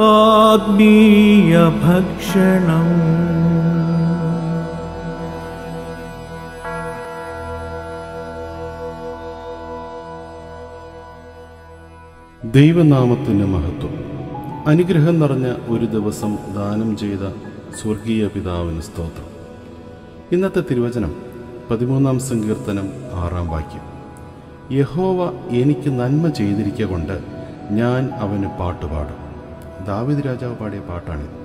ആത്മീയ ഭക്ഷണം. ദൈവനാമത്തിന് മഹത്വം. അനുഗ്രഹം നിറഞ്ഞ ഒരു ദിവസം ദാനം ചെയ്ത സ്വർഗീയ പിതാവിന് സ്തോത്രം. ഇന്നത്തെ തിരുവചനം പതിമൂന്നാം സങ്കീർത്തനം ആറാം വാക്യം. യഹോവ എനിക്ക് നന്മ ചെയ്തിരിക്കൊണ്ട് ഞാൻ അവന് പാട്ടുപാടും. ദാവിദ് രാജാവ് പാടിയ പാട്ടാണിത്.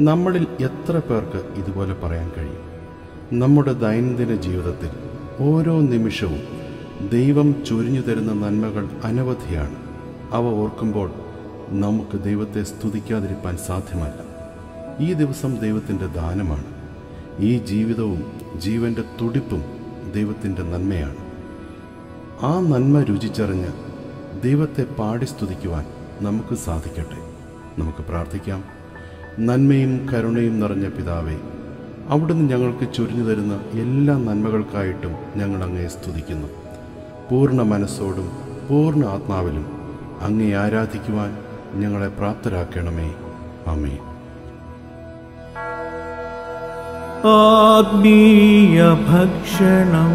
നമ്മളിൽ എത്ര പേർക്ക് ഇതുപോലെ പറയാൻ കഴിയും? നമ്മുടെ ദൈനംദിന ജീവിതത്തിൽ ഓരോ നിമിഷവും ദൈവം ചൊരിഞ്ഞു തരുന്ന നന്മകൾ അനവധിയാണ്. അവ ഓർക്കുമ്പോൾ നമുക്ക് ദൈവത്തെ സ്തുതിക്കാതിരിക്കാൻ സാധ്യമല്ല. ഈ ദിവസം ദൈവത്തിന്റെ ദാനമാണ്. ഈ ജീവിതവും ജീവന്റെ തുടിപ്പും ദൈവത്തിന്റെ നന്മയാണ്. ആ നന്മ രുചിച്ചറിഞ്ഞ് ദൈവത്തെ പാടി സ്തുതിക്കുവാൻ നമുക്ക് സാധിക്കട്ടെ. നമുക്ക് പ്രാർത്ഥിക്കാം. നന്മയും കരുണയും നിറഞ്ഞ പിതാവേ അവിടുന്ന് ഞങ്ങൾക്ക് ചൊരിഞ്ഞു തരുന്ന എല്ലാ നന്മകൾക്കായിട്ടും ഞങ്ങൾ അങ്ങയെ സ്തുതിക്കുന്നു. പൂർണ മനസ്സോടും പൂർണ ആത്മാവിലും അങ്ങയെ ആരാധിക്കുവാൻ ഞങ്ങളെ പ്രാപ്തരാക്കണമേ. ആമേ ആത്മീയ ഭക്ഷണം